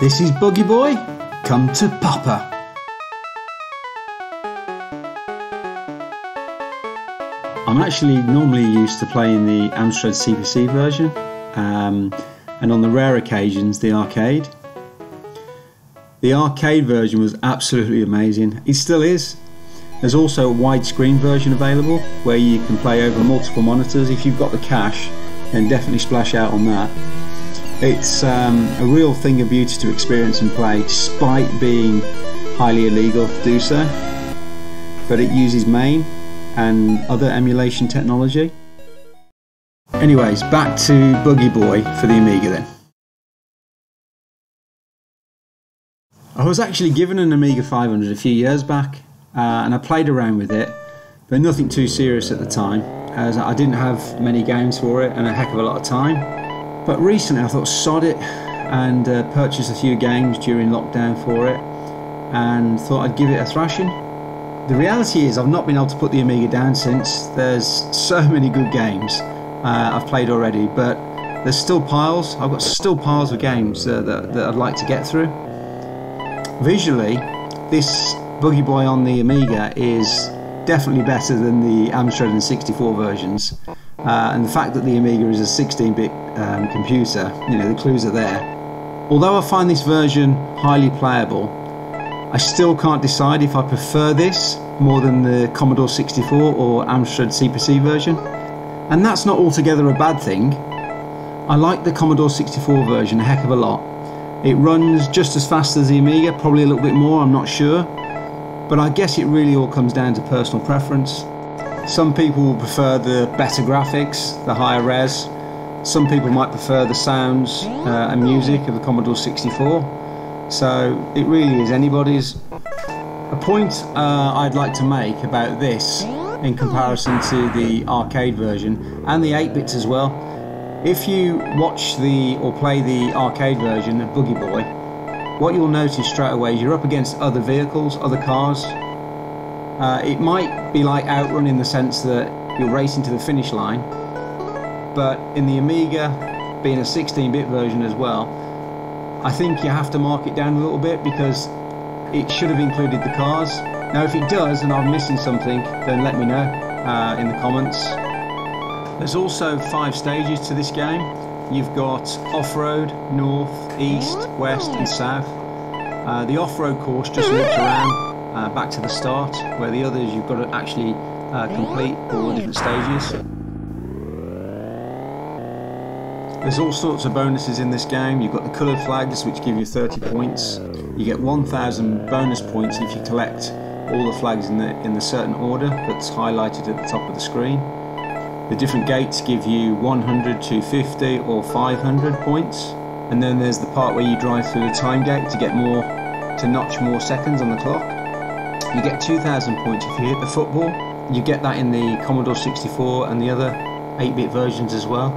This is Buggy Boy. Come to Papa. I'm actually normally used to playing the Amstrad CPC version, um, and on the rare occasions, the arcade. The arcade version was absolutely amazing. It still is. There's also a widescreen version available where you can play over multiple monitors. If you've got the cash, then definitely splash out on that. It's um, a real thing of beauty to experience and play, despite being highly illegal to do so. But it uses MAME and other emulation technology. Anyways, back to Buggy Boy for the Amiga then. I was actually given an Amiga 500 a few years back uh, and I played around with it, but nothing too serious at the time as I didn't have many games for it and a heck of a lot of time. But recently I thought sod it and uh, purchased a few games during lockdown for it and thought I'd give it a thrashing. The reality is I've not been able to put the Amiga down since. There's so many good games uh, I've played already, but there's still piles. I've got still piles of games uh, that, that I'd like to get through. Visually, this Buggy Boy on the Amiga is definitely better than the Amstrad and 64 versions. Uh, and the fact that the Amiga is a 16-bit um, computer, you know, the clues are there. Although I find this version highly playable, I still can't decide if I prefer this more than the Commodore 64 or Amstrad CPC version. And that's not altogether a bad thing. I like the Commodore 64 version a heck of a lot. It runs just as fast as the Amiga, probably a little bit more, I'm not sure. But I guess it really all comes down to personal preference. Some people will prefer the better graphics, the higher res. Some people might prefer the sounds uh, and music of the Commodore 64. So it really is anybody's. A point uh, I'd like to make about this in comparison to the arcade version and the 8-bits as well if you watch the or play the arcade version of Buggy Boy, what you'll notice straight away is you're up against other vehicles, other cars. Uh, it might be like Outrun in the sense that you're racing to the finish line, but in the Amiga, being a 16-bit version as well, I think you have to mark it down a little bit because it should have included the cars. Now if it does and I'm missing something, then let me know uh, in the comments. There's also five stages to this game. You've got off-road, north, east, west and south. Uh, the off-road course just loops around uh, back to the start, where the others you've got to actually uh, complete all the different stages. There's all sorts of bonuses in this game. You've got the coloured flags which give you 30 points. You get 1,000 bonus points if you collect all the flags in the, in the certain order that's highlighted at the top of the screen. The different gates give you 100, 250 or 500 points. And then there's the part where you drive through the time gate to get more, to notch more seconds on the clock. You get 2,000 points if you hit the football. You get that in the Commodore 64 and the other 8-bit versions as well.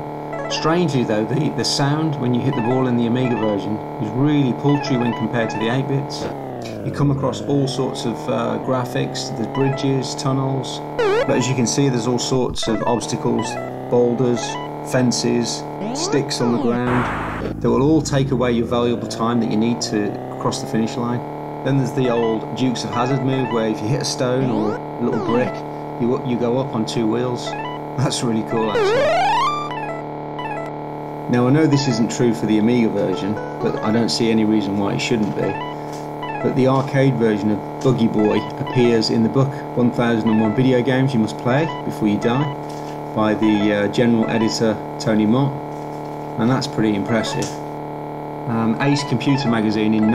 Strangely though, the, the sound when you hit the ball in the Amiga version is really paltry when compared to the 8-bits. You come across all sorts of uh, graphics, there's bridges, tunnels, but as you can see there's all sorts of obstacles, boulders, fences, sticks on the ground that will all take away your valuable time that you need to cross the finish line. Then there's the old Dukes of Hazzard move where if you hit a stone or a little brick, you, you go up on two wheels. That's really cool actually. Now I know this isn't true for the Amiga version, but I don't see any reason why it shouldn't be but the arcade version of Buggy Boy appears in the book 1001 Video Games You Must Play Before You Die by the uh, general editor Tony Mott and that's pretty impressive. Um, Ace Computer Magazine in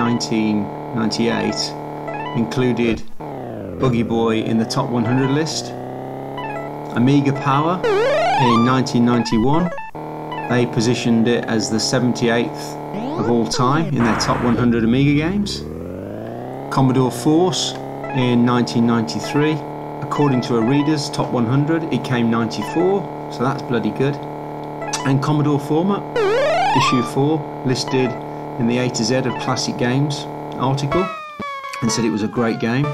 1998 included Buggy Boy in the top 100 list. Amiga Power in 1991 they positioned it as the 78th of all time in their top 100 Amiga games. Commodore Force in 1993. According to a reader's top 100, it came 94, so that's bloody good. And Commodore Format, issue 4, listed in the A to Z of Classic Games article and said it was a great game.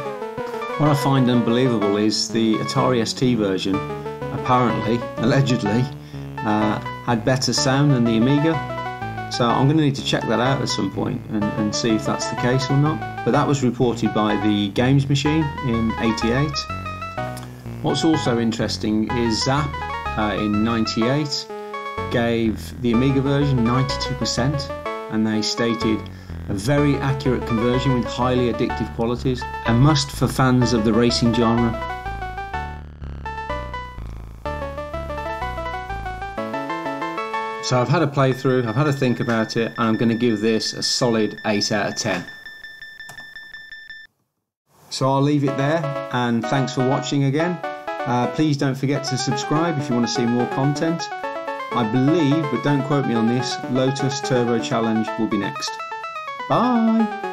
What I find unbelievable is the Atari ST version, apparently, allegedly, uh, had better sound than the Amiga. So I'm going to need to check that out at some point and, and see if that's the case or not. But that was reported by the Games Machine in 88. What's also interesting is Zap uh, in 98 gave the Amiga version 92% and they stated a very accurate conversion with highly addictive qualities, a must for fans of the racing genre. So I've had a playthrough, I've had a think about it, and I'm going to give this a solid 8 out of 10. So I'll leave it there, and thanks for watching again. Uh, please don't forget to subscribe if you want to see more content. I believe, but don't quote me on this, Lotus Turbo Challenge will be next. Bye!